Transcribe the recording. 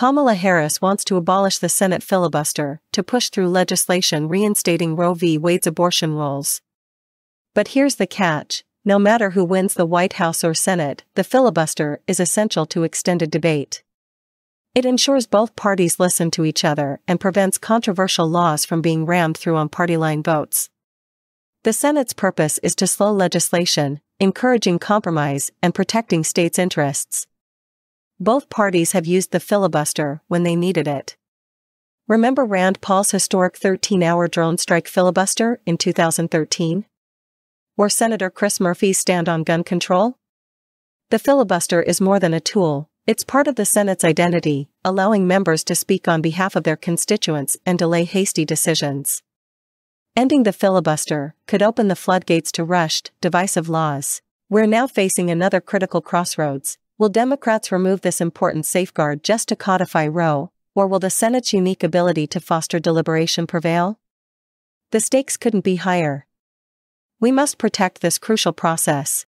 Kamala Harris wants to abolish the Senate filibuster to push through legislation reinstating Roe v. Wade's abortion rules. But here's the catch no matter who wins the White House or Senate, the filibuster is essential to extended debate. It ensures both parties listen to each other and prevents controversial laws from being rammed through on party line votes. The Senate's purpose is to slow legislation, encouraging compromise and protecting states' interests. Both parties have used the filibuster when they needed it. Remember Rand Paul's historic 13 hour drone strike filibuster in 2013? Or Senator Chris Murphy's stand on gun control? The filibuster is more than a tool, it's part of the Senate's identity, allowing members to speak on behalf of their constituents and delay hasty decisions. Ending the filibuster could open the floodgates to rushed, divisive laws. We're now facing another critical crossroads. Will Democrats remove this important safeguard just to codify Roe, or will the Senate's unique ability to foster deliberation prevail? The stakes couldn't be higher. We must protect this crucial process.